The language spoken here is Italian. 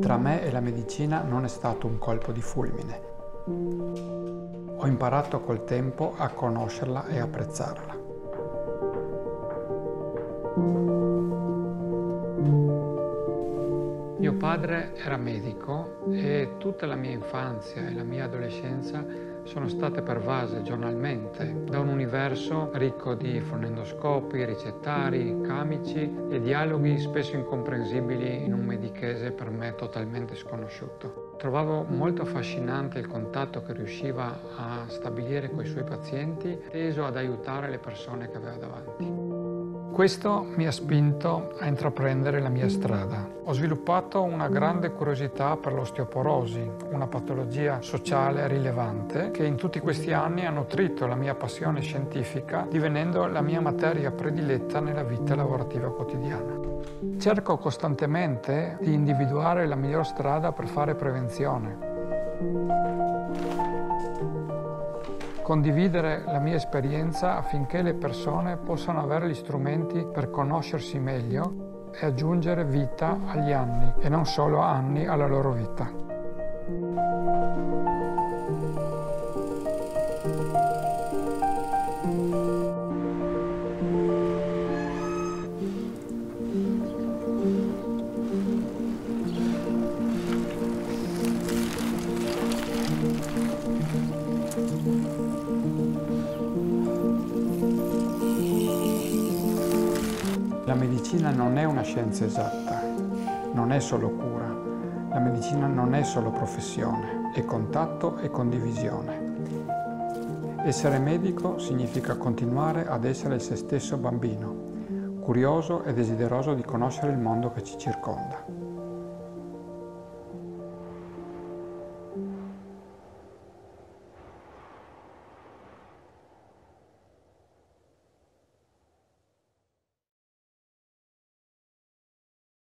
Tra me e la medicina non è stato un colpo di fulmine. Ho imparato col tempo a conoscerla e apprezzarla. Mio padre era medico e tutta la mia infanzia e la mia adolescenza sono state pervase giornalmente da un universo ricco di fonendoscopi, ricettari, camici e dialoghi spesso incomprensibili in un medichese per me totalmente sconosciuto. Trovavo molto affascinante il contatto che riusciva a stabilire con i suoi pazienti, teso ad aiutare le persone che aveva davanti. Questo mi ha spinto a intraprendere la mia strada. Ho sviluppato una grande curiosità per l'osteoporosi, una patologia sociale rilevante che in tutti questi anni ha nutrito la mia passione scientifica, divenendo la mia materia prediletta nella vita lavorativa quotidiana. Cerco costantemente di individuare la miglior strada per fare prevenzione condividere la mia esperienza affinché le persone possano avere gli strumenti per conoscersi meglio e aggiungere vita agli anni e non solo anni alla loro vita. La medicina non è una scienza esatta, non è solo cura. La medicina non è solo professione, è contatto e condivisione. Essere medico significa continuare ad essere se stesso bambino, curioso e desideroso di conoscere il mondo che ci circonda.